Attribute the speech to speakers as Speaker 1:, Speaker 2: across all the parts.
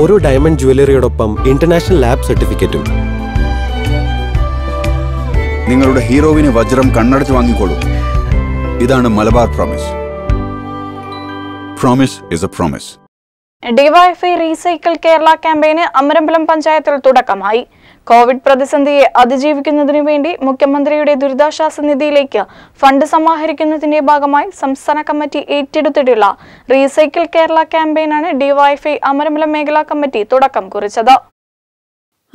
Speaker 1: ഓരോ diamond ജുവലറിയോടൊപ്പം international lab സർട്ടിഫിക്കറ്റും.
Speaker 2: നിങ്ങളുടെ ഹീറോവിന് വജ്രം കണ്ണടച്ച് വാങ്ങിക്കോളൂ. ഇതാണ് Malabar promise promise is a promise
Speaker 3: DYFI recycle Kerala ക്യാമ്പയിന് Amarambalam പഞ്ചായത്തിൽ തുടക്കമായി. കോവിഡ് പ്രതിസന്ധിയെ അതിജീവിക്കുന്നതിനു വേണ്ടി മുഖ്യമന്ത്രിയുടെ ദുരിതാശ്വാസ നിധിയിലേക്ക് ഫണ്ട് സമാഹരിക്കുന്നതിന്റെ ഭാഗമായി സംസ്ഥാന കമ്മിറ്റി ഏറ്റെടുത്തിട്ടുള്ള റീസൈക്കിൾ കേരള ക്യാമ്പയിനാണ് ഡിവൈഎഫ്ഐ അമരമുല മേഖലാ കമ്മിറ്റി തുടക്കം കുറിച്ചത്.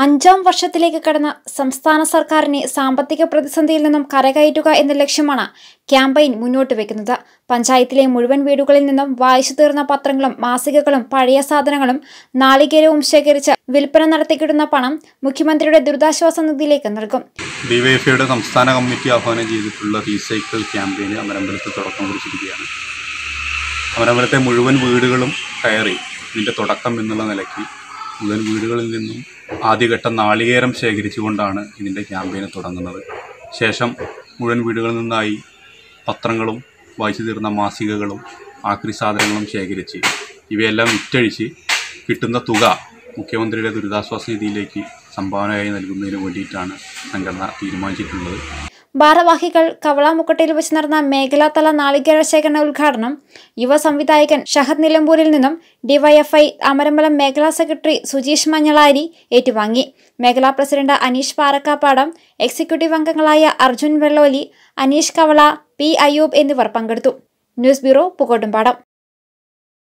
Speaker 4: അഞ്ചാം വർഷത്തിലേക്ക് കടന്ന സംസ്ഥാന സർക്കാരിനെ സാമ്പത്തിക പ്രതിസന്ധിയിൽ നിന്നും കരകയറ്റുക എന്ന ലക്ഷ്യമാണ് ക്യാമ്പയിൻ മുന്നോട്ട് വെക്കുന്നത്. പഞ്ചായത്തിലെ മുഴുവൻ വീടുകളിൽ നിന്നും വായിച്ചു തീർന്ന പത്രങ്ങളും മാസികകളും പഴയ സാധനങ്ങളും നാളികേരവും ശേഖരിച്ച് വിൽപ്പന നടത്തിക്കിടുന്ന പണം മുഖ്യമന്ത്രിയുടെ ദുരിതാശ്വാസ നിധിയിലേക്ക് നൽകും.
Speaker 5: ഡിവൈഎഫ്ഐയുടെ സംസ്ഥാന കമ്മിറ്റി ആഹ്വാനം ചെയ്തിട്ടുള്ള റീസൈക്കിൾ ക്യാമ്പയിന് അമരമ്പലത്ത് തുടക്കം കുറിച്ചിരിക്കുകയാണ്. അമരമ്പലത്തെ മുഴുവൻ വീടുകളും കയറി ഇതിന്റെ തുടക്കം എന്നുള്ള നിലയ്ക്ക് മുഴുവൻ വീടുകളിൽ നിന്നും ആദ്യഘട്ടം നാളികേരം ശേഖരിച്ചുകൊണ്ടാണ് ഇതിന്റെ ക്യാമ്പയിന് തുടങ്ങുന്നത്. ശേഷം മുഴുവൻ വീടുകളിൽ നിന്നായി പത്രങ്ങളും വായിച്ചു തീർന്ന മാസികകളും ആക്രി സാധനങ്ങളും ശേഖരിച്ച് ഇവയെല്ലാം വിറ്റഴിച്ച് കിട്ടുന്ന തുക മുഖ്യമന്ത്രിയുടെ ദുരിതാശ്വാസ നിധിയിലേക്ക് സംഭാവനയായി നൽകുന്നതിന് വേണ്ടിയിട്ടാണ് സംഘടന തീരുമാനിച്ചിട്ടുള്ളത്.
Speaker 4: ഭാരവാഹികൾ കവളാമുക്കട്ടയിൽ വെച്ച് നടന്ന മേഖലാതല നാളികേര ശേഖരണ ഉദ്ഘാടനം യുവ സംവിധായകൻ ഷഹദ് നിലമ്പൂരിൽ നിന്നും ഡിവൈഎഫ്ഐ അമരമ്പലം മേഖലാ സെക്രട്ടറി സുജീഷ് മഞ്ഞളാരി ഏറ്റുവാങ്ങി. മേഖലാ പ്രസിഡന്റ് അനീഷ് പാറക്കാപ്പാടം എക്സിക്യൂട്ടീവ് അംഗങ്ങളായ അർജുൻ വെള്ളോലി അനീഷ് കവള പി അയ്യൂബ് എന്നിവർ പങ്കെടുത്തു. News bureau പുകോട്ടുംപാടം